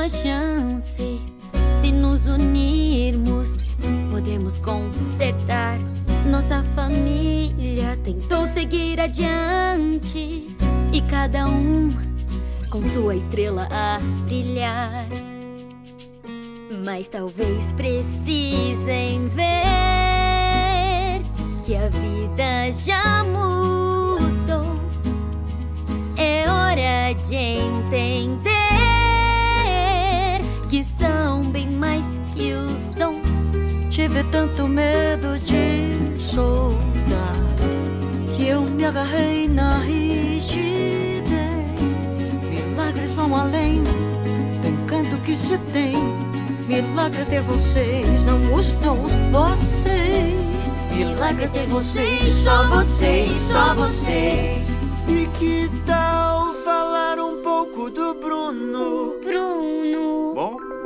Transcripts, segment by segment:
uma chance. Se nos unirmos, podemos consertar. Nossa família tentou seguir adiante e cada um com sua estrela a brilhar. Mas talvez precisem ver que a vida já mudou. É hora de entender Tive tanto medo de soltar que eu me agarrei na rigidez. Milagres vão além do encanto que se tem. Milagre ter vocês, não os dons, vocês. Milagre ter vocês, só vocês, só vocês. E que tal falar um pouco do? Bruno.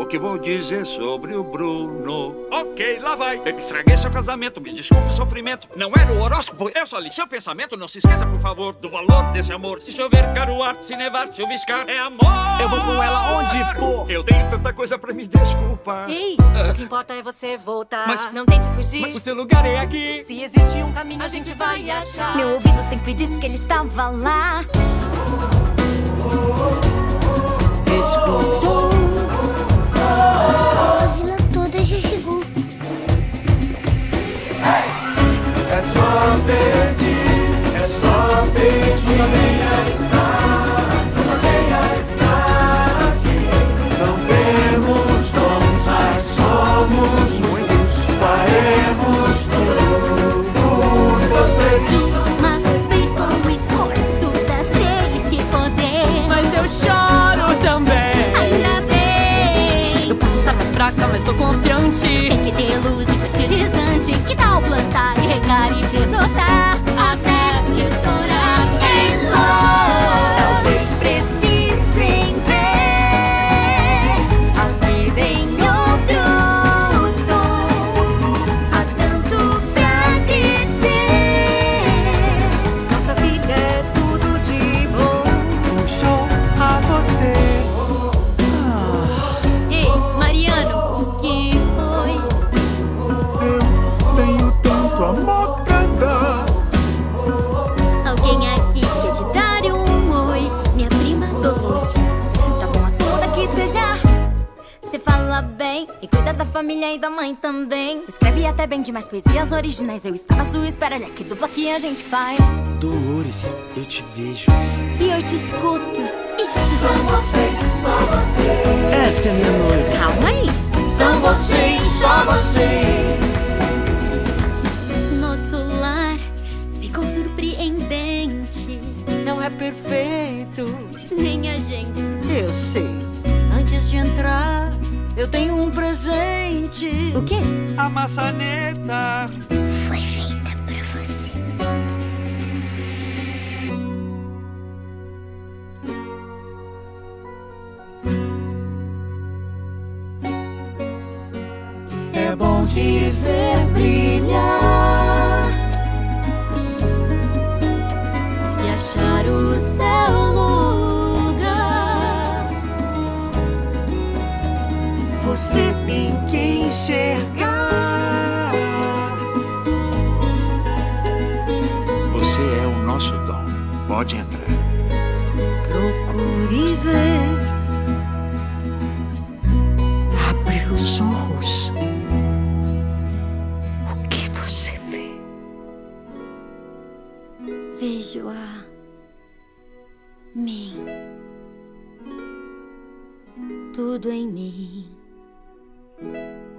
O que vou dizer sobre o Bruno? Ok, lá vai. Baby, estraguei seu casamento. Me desculpe o sofrimento. Não era o horóscopo, eu só li seu pensamento. Não se esqueça, por favor, do valor desse amor. Se chover, garoar. Se nevar, chuviscar. É amor. Eu vou com ela onde for. Eu tenho tanta coisa pra me desculpar. Ei, o que importa é você voltar. Mas- não tente fugir. Mas o seu lugar é aqui. Se existe um caminho, a gente vai achar. Meu ouvido sempre disse que ele estava lá. Pedir, é só pedir. Venha estar, venha estar aqui. Não temos dons, mas somos muitos. Faremos tudo por vocês. Uma vez com o esforço das três que poder. Mas eu choro também. Ainda bem. Eu posso estar mais fraca, mas tô confiante. Tem que ter luz e fertilizante. Que tal plantar e regar e brotar? Bem e cuida da família e da mãe também. Escreve até bem demais poesias originais. Eu estava à sua espera, olha que dupla que a gente faz. Dolores, eu te vejo. E eu te escuto. Isso são vocês, só vocês. Essa é minha noiva. Calma aí. São vocês, só vocês. Nosso lar ficou surpreendente. Não é perfeito, Nem a gente. eu sei. Antes de entrar, eu tenho um presente. O quê? A maçaneta. Foi feita pra você. É bom te ver brilhar. Você tem que enxergar. Você é o nosso dom. Pode entrar. Procure ver. Abre os olhos. O que você vê? Vejo a mim. Tudo em mim. Thank you.